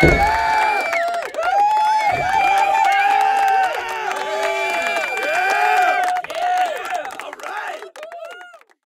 Yeah.